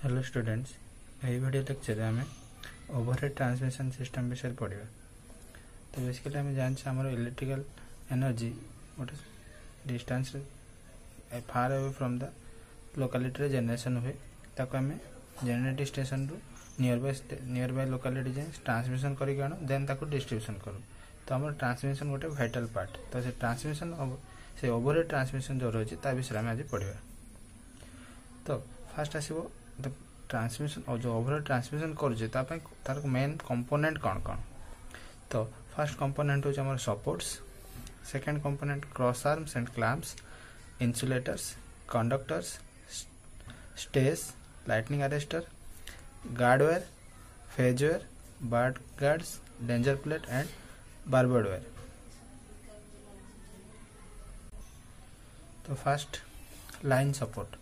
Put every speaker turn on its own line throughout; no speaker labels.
Hello students ଏହି video ଲେକ୍ଚରରେ ଆମେ overhead transmission system ବିଷୟରେ ପଢ଼ିବା ତ ବେସିକାଲି ଆମେ ଜାଣିଛେ ଆମର ଇଲେକ୍ଟ୍ରିକାଲ ଏନର୍ଜି ଗୋଟେ ଡିଷ୍ଟାନ୍ସରେ ଫାର୍ ଆୱେ ଫ୍ରମ୍ ଦ ଲୋକାଲିଟିରେ ଜେନେରେସନ୍ ହୁଏ ତାକୁ ଆମେ ଜେନେରେଟିଂ ଷ୍ଟେସନରୁ nearby nearby locality ଯାଏଁ ଟ୍ରାନ୍ସମିଶନ୍ କରିକି ଆଣୁ ଦେନ୍ ତାକୁ ଡିଷ୍ଟ୍ରିବ୍ୟୁସନ୍ କରୁ ତ ଆମର ଟ୍ରାନ୍ସମିଶନ୍ ଗୋଟେ ଭାଇଟାଲ୍ ପାର୍ଟ ତ ସେ ଟ୍ରାନ୍ସମିଶନ୍ ସେ ଓଭରହେଡ୍ ଟ୍ରାନ୍ସମିଶନ୍ ଯେଉଁ ରହିଛି ତା ବିଷୟରେ ଆମେ ଆଜି ପଢ଼ିବା ତ ଫାର୍ଷ୍ଟ ଆସିବ ट्रांसमिशन और जो ओवरऑल ट्रांसमिशन करुचे तार मेन कंपोनेंट कौन कौन तो फ़र्स्ट कंपोनेंट हूँ आम supports second component cross arms and clamps insulators conductors stays lightning arrester guard wire phase wire bird guards danger plate and barbed wire तो फ़र्स्ट लाइन सपोर्ट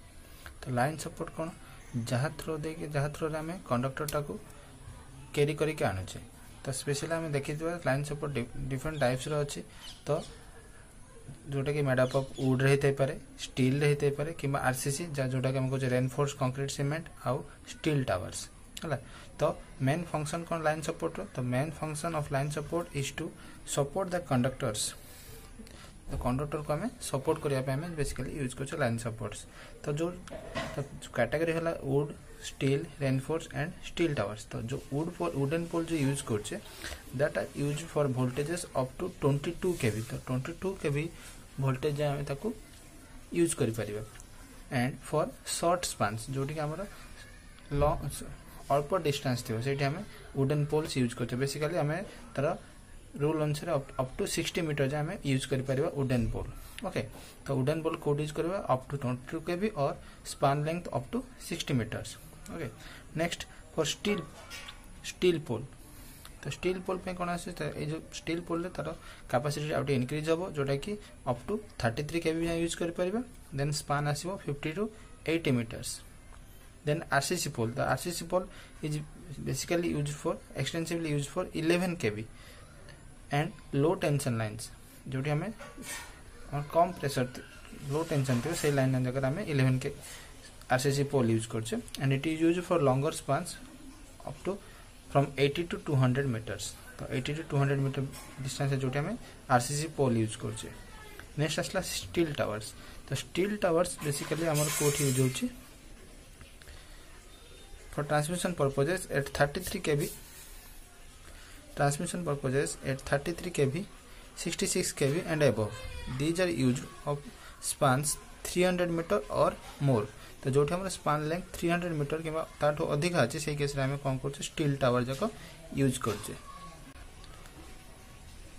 तो line support कौन ଯାହା throw ଦେଇକି ଯାହା ଥ୍ରୋରେ ଆମେ କଣ୍ଡକ୍ଟରଟାକୁ କ୍ୟାରି କରିକି ଆଣୁଛେ ତ ସ୍ପେଶାଲି ଆମେ ଦେଖିଥିବା ଲାଇନ୍ ସପୋର୍ଟ ଡିଫରେଣ୍ଟ ଟାଇପ୍ସର ଅଛି ତ ଯେଉଁଟାକି ମେଡ୍ ଅଫ୍ ଉଡ଼୍ରେ ହେଇଥାଇପାରେ ଷ୍ଟିଲ୍ରେ ହେଇଥାଇପାରେ କିମ୍ବା ଆର୍ ସି ସି ଯେଉଁଟାକି ଆମେ କହୁଛେ ରେନଫୋର୍ସ କଂକ୍ରିଟ୍ ସିମେଣ୍ଟ ଆଉ ଷ୍ଟିଲ୍ ଟାୱାର୍ସ ହେଲା ତ ମେନ୍ ଫଙ୍କସନ୍ କ'ଣ ଲାଇନ୍ ସପୋର୍ଟର ତ main function of line support is to support the conductors ତ କଣ୍ଡକ୍ଟରକୁ ଆମେ ସପୋର୍ଟ କରିବା ପାଇଁ ଆମେ ବେସିକାଲି ୟୁଜ୍ କରୁଛୁ ଲାଇନ୍ ସପୋର୍ଟସ୍ ତ ଯେଉଁ କ୍ୟାଟାଗୋରୀ ହେଲା wood steel reinforce and steel towers ତ ଯେଉଁ ଉଡ୍ ଉଡେନ୍ ପୋଲ୍ ଯେଉଁ ୟୁଜ୍ କରୁଛେ that are use for voltages up to twenty two KV ତ ଟ୍ୱେଣ୍ଟି ଟୁ କେଭି ଭୋଲ୍ଟେଜ୍ ଆମେ ତାକୁ ୟୁଜ୍ କରିପାରିବା ଆଣ୍ଡ ଫର୍ ସର୍ଟ ସ୍ପାନ୍ସ ଯେଉଁଠିକି ଆମର ଲଙ୍ଗ ଅଳ୍ପ ଡିଷ୍ଟାନ୍ସ ଥିବ ସେଇଠି ଆମେ ଉଡେନ୍ ପୋଲ୍ସ ୟୁଜ୍ କରୁଛେ ବେସିକାଲି ଆମେ ତାର रूल अनुसार अप टू सिक्सटी मीटर आम यूज़ कर वुडन पोल ओके तो वुडन पोल कोड यूज़ करवा up to twenty two K V और span length up to sixty meters okay next for steel steel pole तो स्टील पोल पे कौन आसे जो स्टील पोल तार कैपेसिटी आउट इनक्रीज हम जोटा कि up to thirty three K V use कर देन स्पान आसो fifty to eighty meters then RCC pole the RCC pole is basically use for extensively use for eleven K V and low tension lines जोटी हमें कम pressure लो tension थी से line जगह आम eleven के RCC pole use कर and it is use for longer spans up to from 80 to 200 meters तो 80 to 200 meter distance जो आम आरसीसी पोल यूज़ कर नेक्स्ट आसला स्टील टावर्स तो स्टील टावर्स बेसिकली आम कौट यूज़ हो। For transmission purposes at 33 KV Transmission purposes at 33 kV, 66 kV and above. These are used of spans 300 meter or more. তো ଯେଉଁଠି ଆମର span length three hundred meter କିମ୍ବା ତାଠୁ ଅଧିକ ଅଛି ସେଇ କେସ୍ରେ ଆମେ କ'ଣ କରୁଛେ ଷ୍ଟିଲ୍ ଟାୱାର ଯାକ ୟୁଜ୍ କରୁଛେ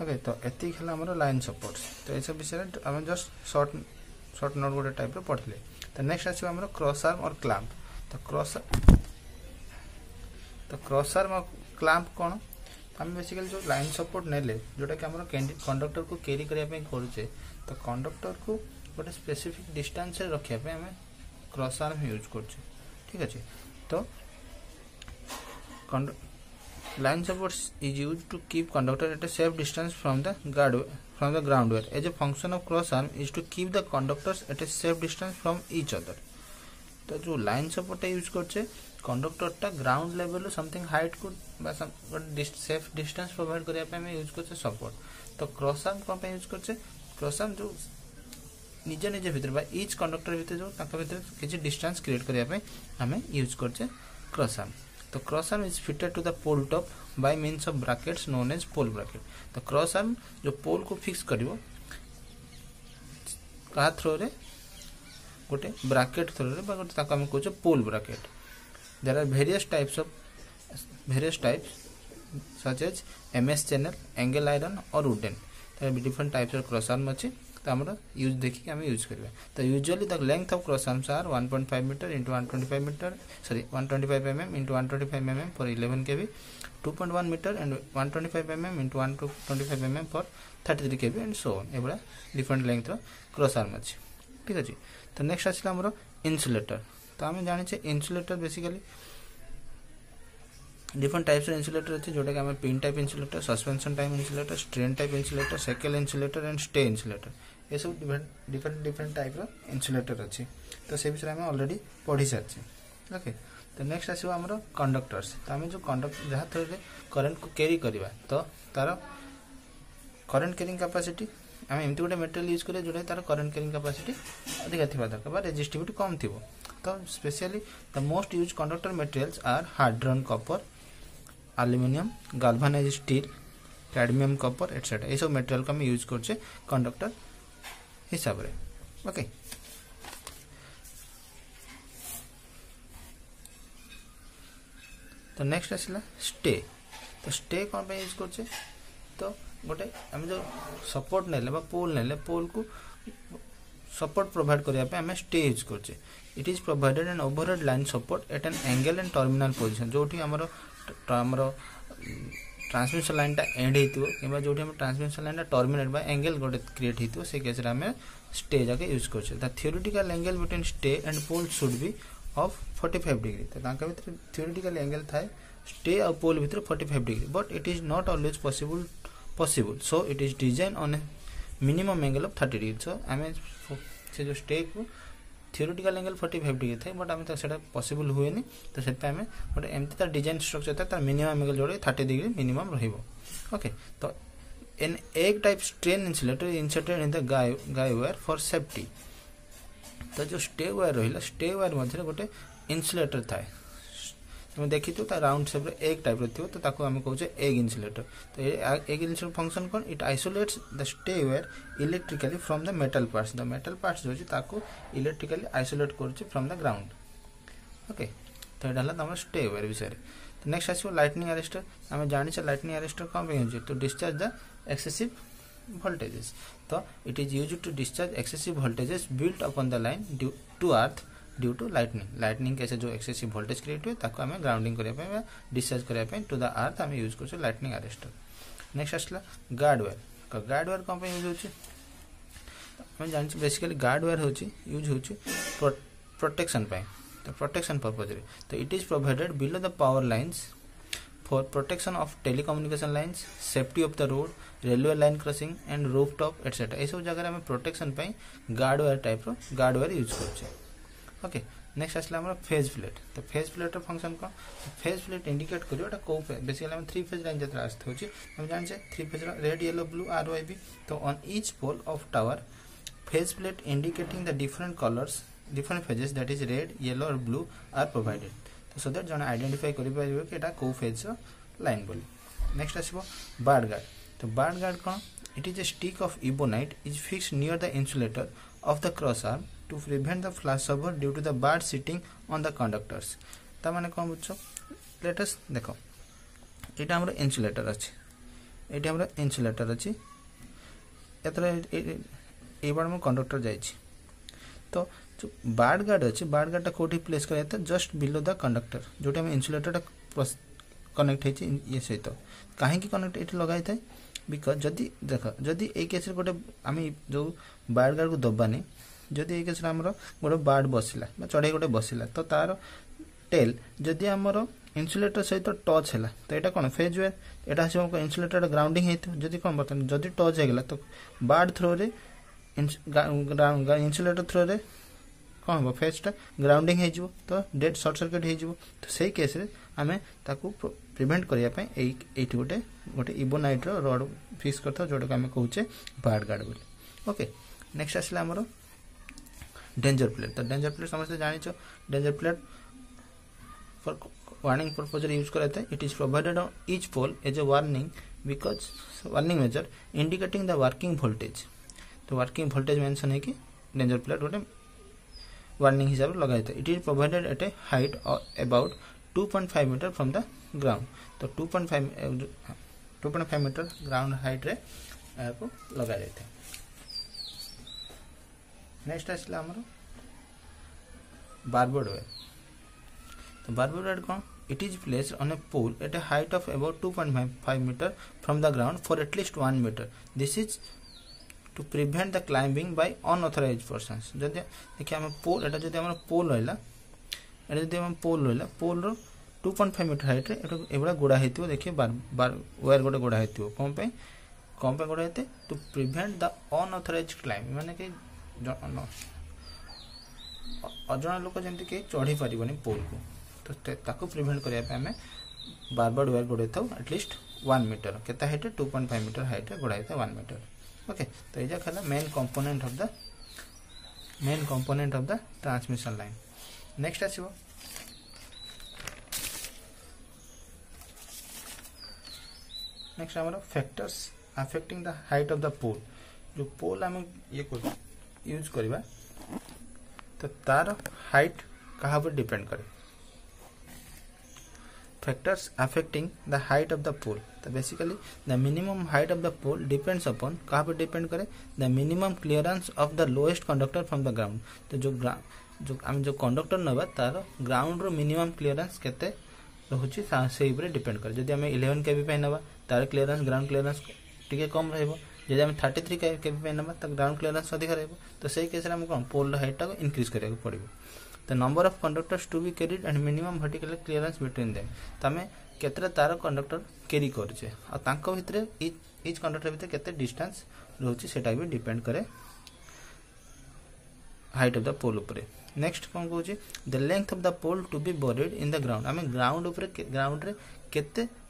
ଓକେ ତ ଏତିକି ହେଲା ଆମର ଲାଇନ୍ ସପୋର୍ଟସ୍ ତ ଏସବୁ ବିଷୟରେ ଆମେ ଜଷ୍ଟ ସର୍ଟ ସର୍ଟ ନୋଟ୍ ଗୋଟେ ଟାଇପ୍ର ପଢ଼ିଲେ ତ ନେକ୍ସଟ ଆସିବ ଆମର କ୍ରସ୍ ଆର୍ମ ଅର୍ କ୍ଲାମ୍ପ ତ କ୍ରସ୍ ତ କ୍ରସ୍ ଆର୍ମ ଆଉ କ୍ଲାମ୍ପ କ'ଣ আমি ବେସିକାଲି ଯେଉଁ ଲାଇନ୍ ସପୋର୍ଟ ନେଲେ ଯେଉଁଟାକି ଆମର କଣ୍ଡକ୍ଟରକୁ କ୍ୟାରି କରିବା ପାଇଁ କରୁଛେ ତ କଣ୍ଡକ୍ଟରକୁ ଗୋଟେ ସ୍ପେସିଫିକ୍ ଡିଷ୍ଟାନ୍ସରେ ରଖିବା ପାଇଁ ଆମେ କ୍ରସ୍ ଆର୍ମ ୟୁଜ୍ କରୁଛେ ଠିକ୍ ଅଛି ତ line support is used to keep conductor at a safe distance from the guard from the ground wire as a function of cross arm is to keep the conductors at a safe distance from each other তো যে line সাপোর্টটা use করছে कर कंडक्टरटा ground level something height को safe distance provide करने use कर support तो क्रस आर्म कौन यूज़ कर क्रस आर्म जो निज निज भितर इच कंडक्टर भितर जो भितर किसी डिस्टेंस क्रिएट करने आम यूज़ कर क्रस आर्म तो cross arm is fitted to the pole top by means of brackets known as pole bracket तो क्रस आर्म जो पोल को फिक्स कर थ्रो रे, गोटे ब्राकेट थ्रो रे गोटे आम कहे pole bracket types of various types such as MS channel, angle iron or wooden. There are different types of cross arm अच्छी तो आम यूज़ देखिए आम यूज़ करवा तो usually the length of cross arms are 1.5 meter into 125 meter sorry 125 mm into 125 mm for 11 kV 2.1 meter and 125 mm into 125 mm for 33 kV and so on एभा different length cross arm अच्छी ठीक अच्छे तो next आसला आमर insulator তো ଆମେ ଜାଣିଛେ insulator basically different টাইপসের ইনসুলেটর আছে, যেটাকে আমরা pin type insulator suspension type insulator strain type insulator shackle insulator and stay insulator এসব ডিফরেন্ট ডিফরেন্ট টাইপর ইনসুলেটর আছে। তো সে বিষয়ে আমি অলরেডি পড়ি সারিছে ওকে তো নেক্সট আসবে আমার কন্ডক্টরস তো আমি যে কন্ডক্টর যা থ্রুরে করেন্টকু ক্যারি করা তো তার করেন্ট ক্যারিং ক্যাপাসিটি আমি এমতি গোটে মেটেরিয়াল ইউজ করিয়া যেটা তার করেন্ট ক্যারিং ক্যাপাসিটি অধিকা থাকা দরকার বা রেজিস্টিভিটি কম থাকবে the specially the most used conductor materials are hard-run copper aluminium galvanized steel cadmium copper etcetera এইসব মেটেরিয়ালকে আমি ইউজ করছে কন্ডাক্টর হিসাবে ওকে তো নেক্সট আসলা স্টে তো স্টে কোন পাই ইউজ করছে তো গোটে আমি যে সপোর্ট নেলে বা পোল নেলে পোল কু support provide करिया पे हमें stay यूज करचे it is provided an overhead line support at an angle and terminal position जोठी हमर हमर ट्रांसमिशन लाइन टा एंड हेतु किंबा जोठी हमर ट्रांसमिशन लाइन टा टर्मिनेट बा एंगल गोटे क्रिएट हेतु से केस रे हमें स्टे जाके यूज करछे the theoretical angle between stay and pole should be of 45 degree तो ताका भीतर थियोरेटिकल एंगल थाए स्टे और पोल भीतर 45 degree but it is not always possible possible so it is design on a minimum angle of 30 degree so I mean से जो stake theoretical angle forty five degree থাকে but আমি তো সেটা possible হুয়েনি তো সেপাই আমি গোটে এমতি তার ডিজাইন স্ট্রকচর থাকে তার মিনিমাম আঙ্গেল যোটা থার্টি ডিগ্রি মিনিমাম রহব ওকে তো an egg type strain insulator inserted in the guy guy wire for safety তো যে স্টে ওয়ার রহিলা স্টে ওয়ার মধ্যে গোটে ইনসুলেটর থাকে তুমি ଦେଖିଥିବ ତା ରାଉଣ୍ଡ ସେପ୍ରେ ଏଗ୍ ଟାଇପ୍ର ଥିବ ତ ତାକୁ ଆମେ କହୁଛେ ଏଗ୍ ଇନ୍ସୁଲେଟର ତ ଏଗ୍ ଇନ୍ସୁଲେଟର ଫଙ୍କସନ୍ କ'ଣ it isolates the stay wire electrically from the metal parts the metal parts ଯେଉଁ ଅଛି ତାକୁ ଇଲେକ୍ଟ୍ରିକାଲି ଆଇସୋଲେଟ୍ କରୁଛି ଫ୍ରମ୍ ଦ ଗ୍ରାଉଣ୍ଡ ଓକେ ତ ଏଇଟା ହେଲା ତମର ଷ୍ଟେ ୱେୟାର ବିଷୟରେ ତ ନେକ୍ସଟ ଆସିବ ଲାଇଟନିଂ ଆରେଷ୍ଟର ଆମେ ଜାଣିଛେ ଲାଇଟନିଂ ଆରେଷ୍ଟର କ'ଣ ପାଇଁ ହେଉଛି to discharge the excessive voltages ତ it is used to discharge excessive voltages built upon the line due to earth due to lightning lightning कैसे जो एक्सेसिव भोल्टेज क्रिएट हुए ताको आम ग्राउंडिंग करने डिस्चार्ज करने टू द आर्थ आम यूज़ कर लाइटनिंग आरेस्टर नेक्स्ट आसला गार्डवेयर गार्डवेयर कौन यूज़ हो जानते बेसिकली गार्डवेयर हूँ यूज़ हो प्रोटेक्शन तो प्रोटेक्शन पर्पज तो it is provided below the power lines for protection of telecommunication lines safety of the road railway line crossing and roof top etcetera you जगह protection guard wire type रो guard wire use करें okay next আসলে আমরা phase plate তো phase প্লেটর function কোণ phase plate indicate করিব এটা কেউ বেসিক্যালি আমি থ্রি ফেজ লাইন যেটা আসতে হচ্ছে আমি জানিছে three phasor red yellow blue R Y B তো on each pole of tower phase plate indicating the different colors, different phases, that is red, yellow, or blue, are provided so that জন identify করিপারিবে কি এটা কেউ ফেজর line বলি। Next আসিব bird guard তো বার্ড গার্ড কোন it is a stick of ebonite is fixed near the insulator of the cross arm to prevent the flashover due to the bird sitting on the conductors ତା ମାନେ କ'ଣ ବୁଝୁଛ latest ଦେଖ ଏଇଟା ଆମର insulator ଅଛି ଏଇଠି ଆମର ଇନ୍ସୁଲେଟର ଅଛି ଏଥିରେ ଏଇବାଡ଼ ମୋ କଣ୍ଡକ୍ଟର ଯାଇଛି ତ ଯେଉଁ ବାର୍ଡ଼ ଗାର୍ଡ଼ ଅଛି ବାର୍ଡ଼ ଗାର୍ଡ଼ଟା କେଉଁଠି ପ୍ଲେସ୍ କରିବା ତ ଜଷ୍ଟ ବିଲୋ ଦ କଣ୍ଡକ୍ଟର ଯେଉଁଠି ଆମେ ଇନ୍ସୁଲେଟରଟା କନେକ୍ଟ ହେଇଛି ଇଏ ସହିତ କାହିଁକି କନେକ୍ଟ ଏଇଠି ଲଗା ହେଇଥାଏ ବିକଜ ଯଦି ଦେଖ ଯଦି ଏଇ କେସ୍ରେ ଗୋଟେ ଆମେ ଯେଉଁ ବାର୍ଡ଼ ଗାର୍ଡ଼କୁ ଦେବାନି ଯଦି ଏଇ କେସ୍ରେ ଆମର ଗୋଟେ ବାର୍ଡ଼ ବସିଲା ବା ଚଢ଼େଇ ଗୋଟେ ବସିଲା ତ ତାର ଟେଲ୍ ଯଦି ଆମର ଇନ୍ସୁଲେଟର ସହିତ ଟଚ୍ ହେଲା ତ ଏଇଟା କ'ଣ ଫେଜ୍ ୱେର୍ ଏଇଟା ଆସିବ ଇନ୍ସୁଲେଟରଟା ଗ୍ରାଉଣ୍ଡିଂ ହେଇଥିବ ଯଦି କ'ଣ ବର୍ତ୍ତମାନ ଯଦି ଟଚ୍ ହେଇଗଲା ତ ବାର୍ଡ଼ ଥ୍ରୋରେ ଇନ୍ସୁଲେଟର ଥ୍ରୋରେ କ'ଣ ହେବ ଫେଜ୍ଟା ଗ୍ରାଉଣ୍ଡିଂ ହେଇଯିବ ତ ଡେଟ୍ ସର୍ଟ ସର୍କିଟ୍ ହେଇଯିବ ତ ସେଇ କେସ୍ରେ ଆମେ ତାକୁ ପ୍ରିଭେଣ୍ଟ କରିବା ପାଇଁ ଏଇ ଏଇଠି ଗୋଟେ ଗୋଟେ ଇବୋନାଇଟ୍ର ରଡ଼ ଫିକ୍ସ କରିଥାଉ ଯେଉଁଟାକୁ ଆମେ କହୁଛେ ବାର୍ଡ଼ ଗାର୍ଡ଼ ବୋଲି ଓକେ ନେକ୍ସଟ ଆସିଲା ଆମର डेंजर प्लेट तो डेंजर प्लेट समझते जानी danger danger plate for warning purpose use करे थे it is provided on each pole as a warning because warning measure indicating the working voltage तो working voltage mention है कि डेंजर प्लेट गोटे warning हिसाब से लगाई it is provided at a height about 2.5 meter from the ground तो 2.5 2.5 metre ground height रे को लगा जाए ନେକ୍ସଟ ଆସିଲା ଆମର ବାରବୋର୍ଡ ୱେର୍ ତ ବାରବୋର୍ଡ ୱେର୍ କ'ଣ it is placed on a pole at a height of about 2.5 meter from the ground for at least 1 meter this is to prevent the climbing by unauthorized persons ଯଦି ଦେଖି ଆମେ poll ଏଟା ଯଦି ଆମର poll ରହିଲା ଏଟା ଯଦି ଆମ ପୋଲ୍ ରହିଲା ପୋଲ୍ର ଟୁ ପଏଣ୍ଟ ଫାଇଭ୍ ମିଟର ହାଇଟ୍ରେ ଏଠୁ ଏଭଳିଆ ଗୋଡ଼ା ହେଇଥିବ ଦେଖିବେ ୱାୟାର ଗୋଟେ ଗୋଡ଼ା ହେଇଥିବ କ'ଣ ପାଇଁ କ'ଣ ପାଇଁ ଗୋଡ଼ା ହେଇଥାଏ ଟୁ ପ୍ରିଭେଣ୍ଟ ଦ ଅନଅଥରାଇଜ୍ କ୍ଲାଇମ୍ ମାନେ କି ଅଜଣା ଲୋକ ଯେମିତି କେହି ଚଢ଼ି ପାରିବନି ପୋଲ୍କୁ ତ ତ ତାକୁ ପ୍ରିଭେଣ୍ଟ କରିବା ପାଇଁ ଆମେ ବାରବାର୍ଡ ୱାୟାର ଗୋଡ଼ାଇଥାଉ ଆଟଲିଷ୍ଟ ୱାନ୍ ମିଟର କେତେ ହାଇଟ୍ରେ two point five metre ହାଇଟ୍ରେ ଗୋଡ଼ାଇଥାଏ one metre okay ତ ଏଇଯାକ ହେଲା main component of the main component of the transmission line next ଆସିବ ନେକ୍ସଟ ଆମର factors affecting the height of the pole ଯେଉଁ ପୋଲ୍ ଆମେ ଇଏ କରୁ यूज़ करवा तो तार हाइट क्या डिपेंड करे। Factors affecting the height of the pole तो basically the minimum height of the pole depends अपन क्या पर डिपेंड करे the minimum clearance of the lowest conductor from the ground तो जो जो आम जो कंडक्टर ना तार ग्राउंड रो मिनिमम क्लीयरेंस के रोचे डिपेंड करें। जब आम इलेवेन के बी तार क्लीयरेन्स ग्राउंड क्लीयरेन्स टे कम रहा है जब आम थर्टी थ्री के पी ना तो ग्राउंड क्लीयरेन्स अधिक रहा है तो से केस कौन? पोल हाइट को इनक्रीज कर पड़ो तो number of conductors to be carried and minimum vertical clearance between them तो आम के तार कंडक्टर क्यारि करे और इच कंडक्टर भितर के डिस्टान्स रोचे से डिपेड कै height of the pole next कौन कहे the length of the pole to be buried in the ground आम ग्राउंड ग्राउंड में के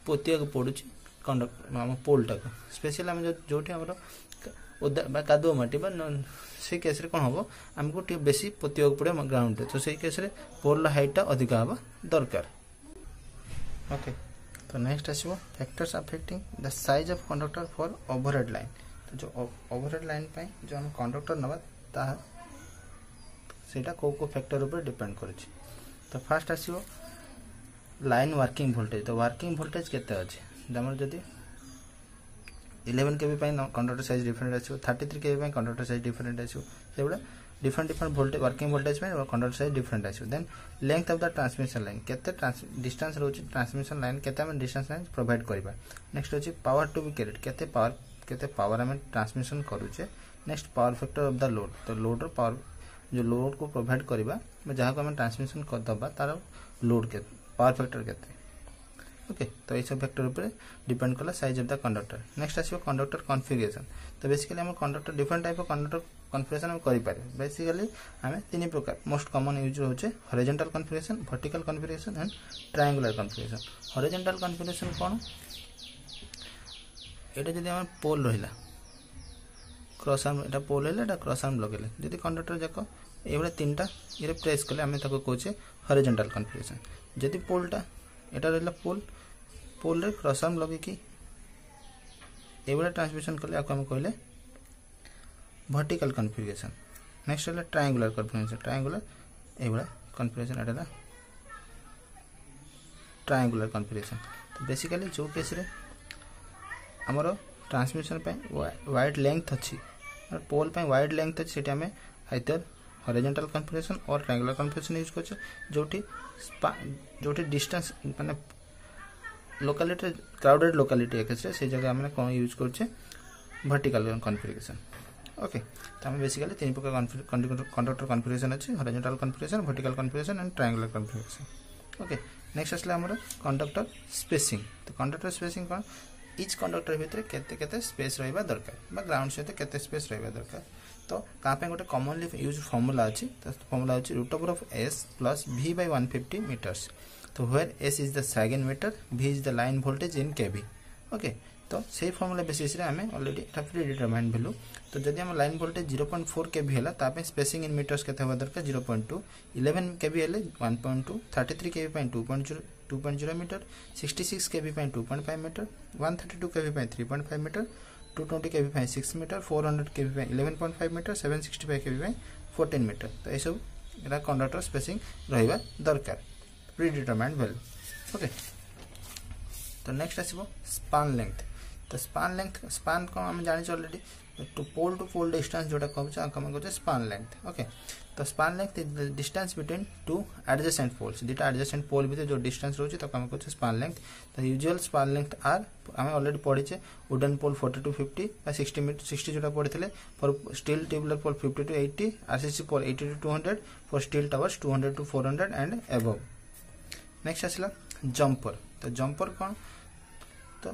पोतवाक पड़ी ଆମ ପୋଲ୍ଟାକୁ ସ୍ପେଶିଆଲି ଆମେ ଯୋଉଠି ଆମର ଓଦା ବା କାଦୁଅ ମାଟି ବା ସେଇ କେସ୍ରେ କ'ଣ ହେବ ଆମକୁ ଟିକେ ବେଶୀ ପୋତିବାକୁ ପଡ଼ିବ ଗ୍ରାଉଣ୍ଡରେ ତ ସେଇ କେସ୍ରେ ପୋଲ୍ର ହାଇଟ୍ଟା ଅଧିକ ହେବା ଦରକାର ଓକେ ତ ନେକ୍ସଟ ଆସିବ factors affecting the size of conductor for overhead line ତ ଯେଉଁ ଓଭରହେଡ୍ ଲାଇନ୍ ପାଇଁ ଯେଉଁ ଆମେ କଣ୍ଡକ୍ଟର ନେବା ତାହା ସେଇଟା କେଉଁ କେଉଁ ଫ୍ୟାକ୍ଟର ଉପରେ ଡିପେଣ୍ଡ କରୁଛି ତ ଫାର୍ଷ୍ଟ ଆସିବ ଲାଇନ୍ ୱାର୍କିଂ ଭୋଲ୍ଟେଜ୍ ତ ୱାର୍କିଂ ଭୋଲ୍ଟେଜ୍ କେତେ ଅଛି ଆମର ଯଦି ଇଲେଭେନ୍ କେବି ପାଇଁ କଣ୍ଡକ୍ଟର ସାଇଜ୍ ଡିଫରେଣ୍ଟ ଆସିବ ଥାର୍ଟି ଥ୍ରୀ କେବି ପାଇଁ କଣ୍ଡକ୍ଟର ସାଇଜ୍ ଡିଫରେଣ୍ଟ ଆସିବ ସେଭଳିଆ different different voltage working voltage ପାଇଁ କଣ୍ଡକ୍ଟର ସାଇଜ୍ ଡିଫରେଣ୍ଟ ଆସିବ then length of the transmission line କେତେ ଡିଷ୍ଟାନ୍ସ ରହୁଛି ଟ୍ରାନ୍ସମିସନ୍ ଲାଇନ୍ କେତେ ଆମେ ଡିଷ୍ଟାନ୍ସ ଲାଇନ୍ ପ୍ରୋଭାଇଡ଼ କରିବା ନେକ୍ସଟ ହେଉଛି ପାୱାର ଟୁ ବି କ୍ୟାରେଟ୍ କେତେ ପାୱାର କେତେ ପାୱାର ଆମେ ଟ୍ରାନ୍ସମିସନ୍ କରୁଛେ next power factor of the load ତ ଲୋଡ୍ର ପାୱାର ଯେଉଁ ଲୋଡ୍କୁ ପ୍ରୋଭାଇଡ଼ କରିବା ବା ଯାହାକୁ ଆମେ ଟ୍ରାନ୍ସମିସନ୍ କରିଦେବା ତାର ଲୋଡ୍ କେତେ ପାୱାର ଫ୍ୟାକ୍ଟର କେତେ ওকে তো এইসব ভেক্টর উপরে ডিপেন্ড করলে size of the conductor next আসবে কন্ডাক্টর কনফিগুরেসন তো বেসিক্যালি আমার conductor different type of conductor configuration আমি করিপারে বেসিক্যালি আমি তিন প্রকার। মোস্ট কমন ইউজ হচ্ছে horizontal configuration vertical configuration and triangular configuration horizontal configuration কোণ এটা যদি আমার পোল রহিলা ক্রস আর্ম এটা পোল হলে এটা ক্রস আর্ম লগাইলে যদি কন্ডাক্টর যাক এইভাবে তিনটা ইয়ে প্রেস কলে আমি তাকে কৌছে হরিজেন্টাল কনফিগুরেসন যদি পোলটা এটা রহিলা পোল पोल क्रसआर्म लगे यहाँ ट्रांसमिशन कले आम कहले भर्टिकाल कनफिगेसन नेक्स्ट है ट्राएंगुलर कनफिगेसन ट्राएंगुलर ये कनफिगेसन एटा ट्राएंगुलर कनफिगेसन तो बेसिकाली जो केस ट्रांसमिशन वाइड लेंथ अच्छी। पोल व्वैड लेंथ अच्छे से आईतर हरिजेटाल कनफिगेसन और ट्राएंगुलर कनफिगेसन यूज़ करो जो जो डिस्टा मानते লোকালিটি ক্রাউডেড লোকালিটি এক্ষেত্রে সেই জায়গায় আমরা কোনো ইউজ করছে ভার্টিক্যাল কনফিগারেশন ওকে তো আমি বেসিক্যালি তিন প্রকার কন্ডাক্টর কনফিগারেশন আছে horizontal configuration vertical configuration and triangular configuration okay next আসলে আমরা কন্ডাক্টর স্পেসিং তো কন্ডাক্টর স্পেসিং কোন ইচ কন্ডাক্টর ভিতরে কেতে কেতে স্পেস রহবা দরকার বা গ্রাউন্ড সহ কেতে স্পেস রহবা দরকার। তো তা গোটে কমনলি ইউজ ফর্মুলা আছে ফর্মুলা হচ্ছে root over of S plus V by one fifty metres तो where S is the second metre V is the line voltage in KV okay तो से फर्मुला बेसीस आम अलरेडी फ्री डिटरमाइन भेलू तो जब आम line voltage zero point four K V spacing इन metres के दरकार zero point two eleven K V हेल्ले one point two thirty three K V two point zero two point zero metre sixty six K V two point five metre one thirty two K V three point five metre two twenty K V six metre four hundred K V eleven point five metre seven sixty five K V fourteen metre तो यह सब conductor स्पेसींग रहा दरकार। predetermined value okay তো next আসব span length তো span length span କ'ଣ ଆମେ ଜାଣିଛୁ already two pole to pole distance ଯେଉଁଟା କହୁଛୁ ଆମେ କହୁଛେ ସ୍ପାନ୍ ଲେନ୍ଥ ଓକେ ତ span length distance between two adjacent poles ଦୁଇଟା ଆଡ଼ଜେସେଣ୍ଟ ପୋଲ୍ ଭିତରେ ଯେଉଁ ଡିଷ୍ଟାନ୍ସ ରହୁଛି ତାକୁ ଆମେ କହୁଛେ ସ୍ପାନ୍ ଲେନ୍ଥ ତ ୟୁଜୁଆଲ୍ ସ୍ପାନ୍ ଲେନ୍ଥ ଆର୍ ଆମେ already ପଢ଼ିଛେ wooden pole forty to fifty ବା ସିକ୍ସଟି ମିଟର ସିକ୍ସଟି ଯେଉଁଟା ପଢ଼ିଥିଲେ for steel tubular pole fifty to eighty R C C pole eighty to two hundred for steel towers two hundred to four hundred and above next ଆସିଲା jumper ତ jumper କ'ଣ ତ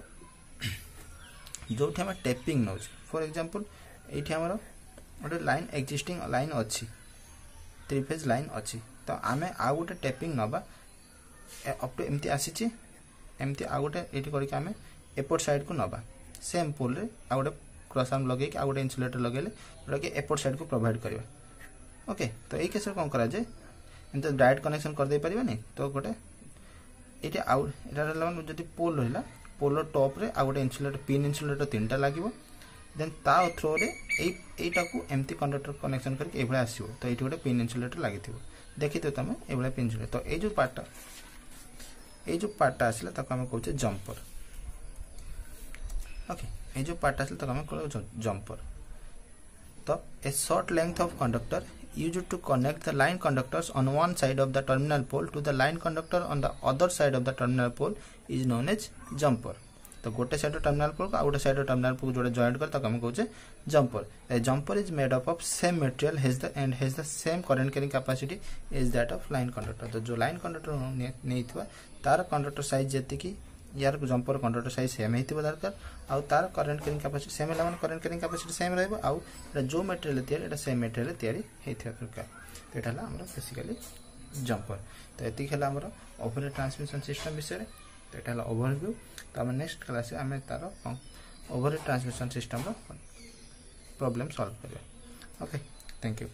ଯେଉଁଠି ଆମେ tapping ନେଉଛେ for example ଏଇଠି ଆମର ଗୋଟେ line existing line ଅଛି ଥ୍ରୀ ଫେଜ୍ ଲାଇନ୍ ଅଛି ତ ଆମେ ଆଉ ଗୋଟେ ଟେପିଂ ନେବା ଅପ୍ ଟୁ ଏମିତି ଆସିଛି ଏମିତି ଆଉ ଗୋଟେ ଏଇଠି କରିକି ଆମେ ଏପଟ ସାଇଡ଼କୁ ନେବା ସେମ୍ ପୁଲ୍ରେ ଆଉ ଗୋଟେ କ୍ରସ୍ ଆର୍ମ ଲଗେଇକି ଆଉ ଗୋଟେ ଇନ୍ସୁଲେଟର୍ ଲଗେଇଲେ ଯେଉଁଟାକି ଏପଟ ସାଇଡ଼କୁ ପ୍ରୋଭାଇଡ଼ କରିବା ଓକେ ତ ଏଇ କେସରେ କ'ଣ କରାଯାଏ ଏମିତି ଡାଇରେକ୍ଟ କନେକ୍ସନ୍ କରିଦେଇପାରିବାନି ତ ଗୋଟେ ଏଇଠି ଆଉ ଏଇଟା ରହିଲା ମାନେ ଯଦି ପୋଲ୍ ରହିଲା ପୋଲ୍ର ଟପ୍ରେ ଆଉ ଗୋଟେ ଇନ୍ସୁଲେଟର ପିନ୍ ଇନ୍ସୁଲେଟର ତିନିଟା ଲାଗିବ ଦେନ୍ ତା ଥ୍ରୋରେ ଏଇ ଏଇଟାକୁ ଏମିତି କଣ୍ଡକ୍ଟର କନେକ୍ସନ୍ କରିକି ଏଇଭଳିଆ ଆସିବ ତ ଏଇଠି ଗୋଟେ ପିନ୍ ଇନ୍ସୁଲେଟର ଲାଗିଥିବ ଦେଖିଥିବ ତମେ ଏଇଭଳିଆ ପିନ୍ ଇନ୍ସୁଲେଟର ତ ଏଇ ଯେଉଁ ପାର୍ଟଟା ଏଇ ଯେଉଁ ପାର୍ଟଟା ଆସିଲା ତାକୁ ଆମେ କହୁଛେ ଜମ୍ପର ଓକେ ଏଇ ଯେଉଁ ପାର୍ଟଟା ଆସିଲା ତାକୁ ଆମେ କହୁଛେ ଜମ୍ପର ତ a short length of conductor used to connect the line conductors on one side of the terminal pole to the line conductor on the other side of the terminal pole is known as jumper तो गोटे side terminal पोल को गोटे side terminal पोल जोड़े joint कर ताको हम कहूचे jumper a jumper is made up of same material has the end has the same current carrying capacity is that of line conductor तो जो लाइन कंडक्टर नहीं तार कंडक्टर साइज जेति की यार जंपर कंडक्टर सैज सेम होता दरकार आउ तार करंट कैरिंग कैपेसिटी सेम है करंट कैरिंग कैपेसिटी सेम आउ जो मटेरियल एटा सेम मटेरियल होता दरकार तो यहाँ आम बेसिकाली जंपर तो ये है आम ओभर ट्रांसमिशन सिस्टम विषय तो यहाँ ओभरव्यू तो आम नेक्स्ट क्लास आम तार over transmission system problem solve करें ओके थैंक यू